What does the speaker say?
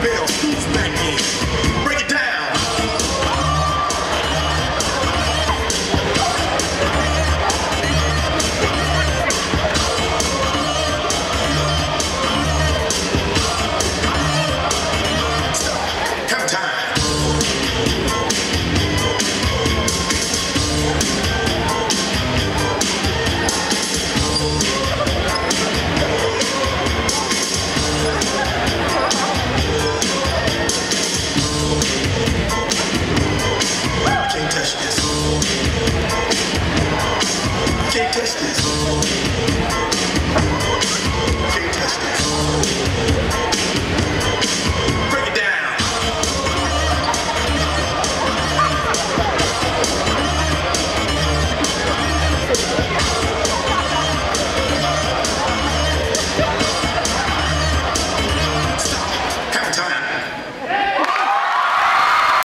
Bill, who's back in?